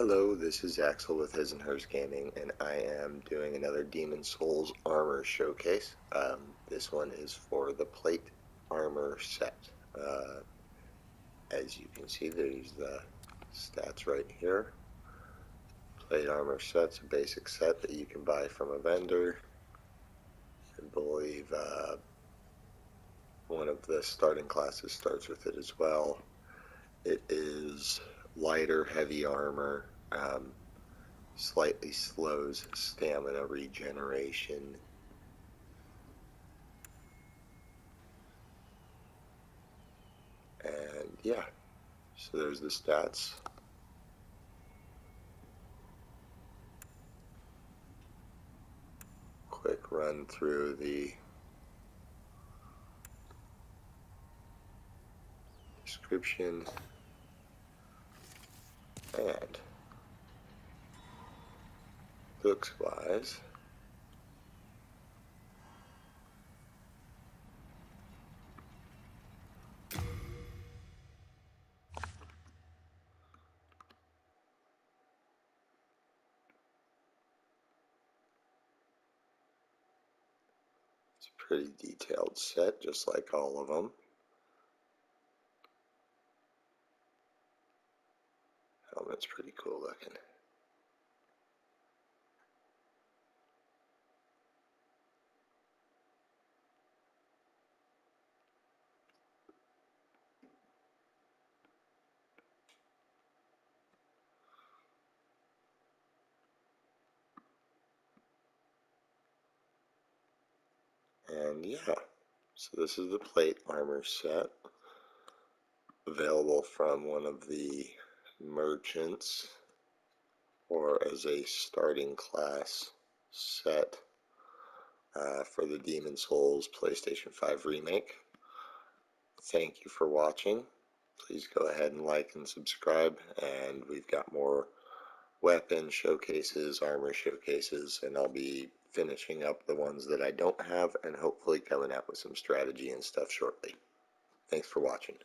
Hello, this is Axel with His and Hers Gaming, and I am doing another Demon Souls armor showcase. Um, this one is for the plate armor set. Uh, as you can see, there's the stats right here. Plate armor set's a basic set that you can buy from a vendor. I believe uh, one of the starting classes starts with it as well. It is lighter, heavy armor, um, slightly slows stamina regeneration. And yeah, so there's the stats. Quick run through the description and looks wise It's a pretty detailed set, just like all of them. Oh, Helmet's pretty cool looking. And yeah, so this is the plate armor set available from one of the merchants or as a starting class set uh, for the Demon Souls PlayStation 5 remake. Thank you for watching. Please go ahead and like and subscribe and we've got more weapon showcases, armor showcases, and I'll be finishing up the ones that I don't have and hopefully coming out with some strategy and stuff shortly. Thanks for watching.